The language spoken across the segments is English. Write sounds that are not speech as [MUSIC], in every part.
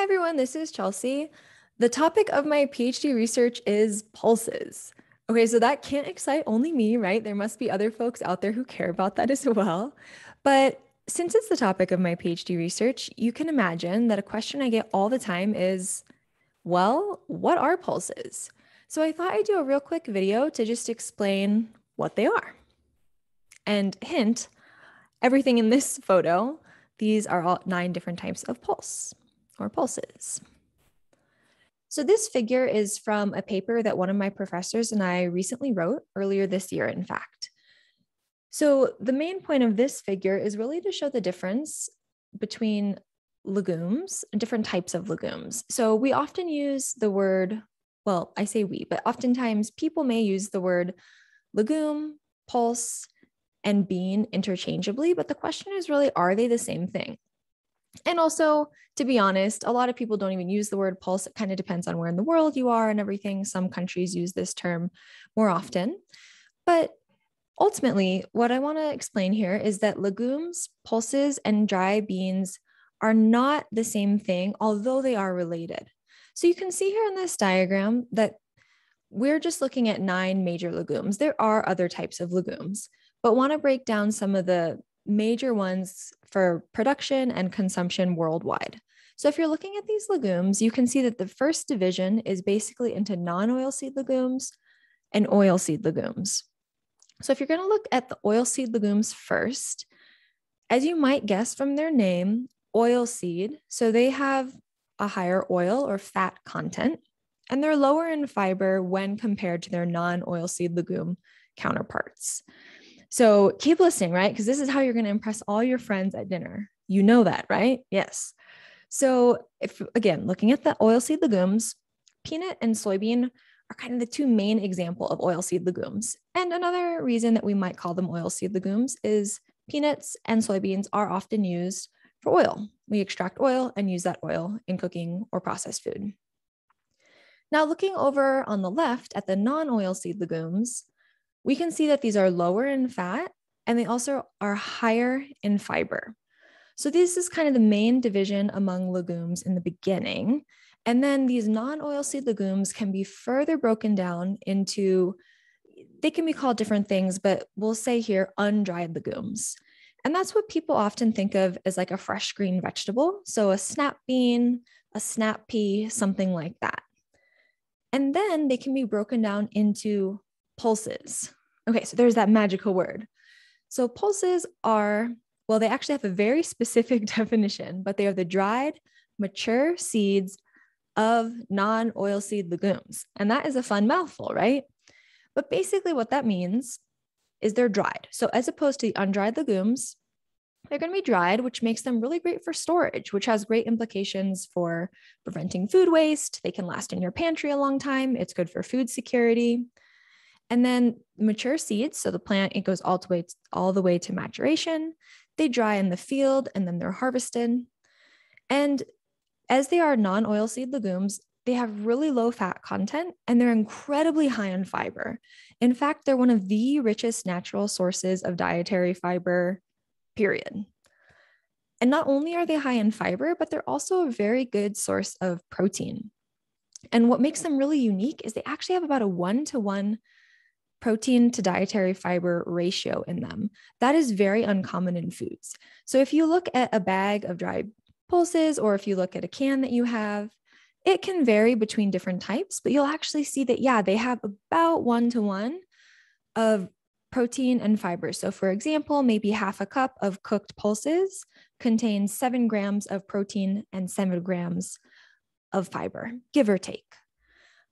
Hi, everyone. This is Chelsea. The topic of my PhD research is pulses. Okay, so that can't excite only me, right? There must be other folks out there who care about that [LAUGHS] as well. But since it's the topic of my PhD research, you can imagine that a question I get all the time is well, what are pulses? So I thought I'd do a real quick video to just explain what they are. And hint, everything in this photo, these are all nine different types of pulse or pulses. So, this figure is from a paper that one of my professors and I recently wrote earlier this year, in fact. So, the main point of this figure is really to show the difference between legumes, different types of legumes. So, we often use the word, well, I say we, but oftentimes people may use the word legume, pulse, and bean interchangeably. But the question is really, are they the same thing? And also, to be honest, a lot of people don't even use the word pulse. It kind of depends on where in the world you are and everything. Some countries use this term more often. But ultimately, what I want to explain here is that legumes, pulses, and dry beans are not the same thing, although they are related. So you can see here in this diagram that we're just looking at nine major legumes. There are other types of legumes, but want to break down some of the major ones for production and consumption worldwide. So if you're looking at these legumes, you can see that the first division is basically into non-oilseed legumes and oilseed legumes. So if you're going to look at the oilseed legumes first, as you might guess from their name, oilseed, so they have a higher oil or fat content, and they're lower in fiber when compared to their non-oilseed legume counterparts. So keep listening, right? Because this is how you're going to impress all your friends at dinner. You know that, right? Yes. So, if again, looking at the oilseed legumes, peanut and soybean are kind of the two main example of oilseed legumes. And another reason that we might call them oilseed legumes is peanuts and soybeans are often used for oil. We extract oil and use that oil in cooking or processed food. Now, looking over on the left at the non oilseed legumes, we can see that these are lower in fat and they also are higher in fiber. So this is kind of the main division among legumes in the beginning. And then these non-oilseed legumes can be further broken down into, they can be called different things, but we'll say here undried legumes. And that's what people often think of as like a fresh green vegetable. So a snap bean, a snap pea, something like that. And then they can be broken down into pulses. Okay, so there's that magical word. So pulses are, well, they actually have a very [LAUGHS] specific definition, but they are the dried, mature seeds of non oilseed legumes. And that is a fun mouthful, right? But basically, what that means is they're dried. So, as opposed to the undried legumes, they're going to be dried, which makes them really great for storage, which has great implications for preventing food waste. They can last in your pantry a long time. It's good for food security. And then mature seeds, so the plant it goes all the way all the way to maturation. They dry in the field and then they're harvested. And as they are non-oil seed legumes, they have really low fat content and they're incredibly high in fiber. In fact, they're one of the richest natural sources of dietary fiber, period. And not only are they high in fiber, but they're also a very good source of protein. And what makes them really unique is they actually have about a one to one protein to dietary fiber ratio in them. That is very uncommon in foods. So if you look at a bag of dry pulses or if you look at a can that you have, it can vary between different types, but you'll actually see that, yeah, they have about one to one of protein and fiber. So, for example, maybe half a cup of cooked pulses contains seven grams of protein and seven grams of fiber, give or take.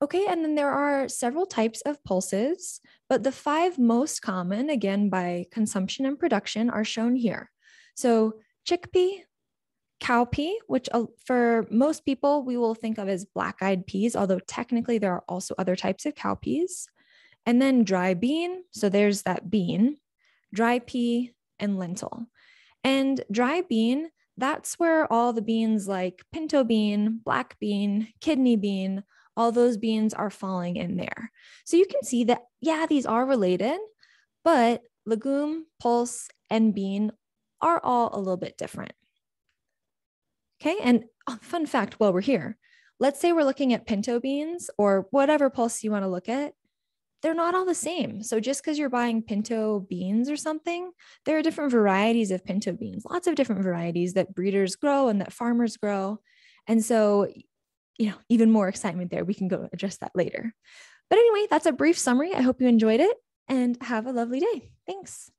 Okay, and then there are several types of pulses, but the five most common, again by consumption and production, are shown here. So, chickpea, cowpea, which uh, for most people we will think of as black eyed peas, although technically there are also other types of cowpeas. And then dry bean, so there's that bean, dry pea, and lentil. And dry bean, that's where all the beans like pinto bean, black bean, kidney bean, all those beans are falling in there. So you can see that, yeah, these are related, but legume, pulse, and bean are all a little bit different. Okay. And oh, fun fact while we're here, let's say we're looking at pinto beans or whatever pulse you want to look at. They're not all the same. So just because you're buying pinto beans or something, there are different varieties of pinto beans, lots of different varieties that breeders grow and that farmers grow. And so, you know, even more excitement there. We can go address that later. But anyway, that's a brief summary. I hope you enjoyed it and have a lovely day. Thanks.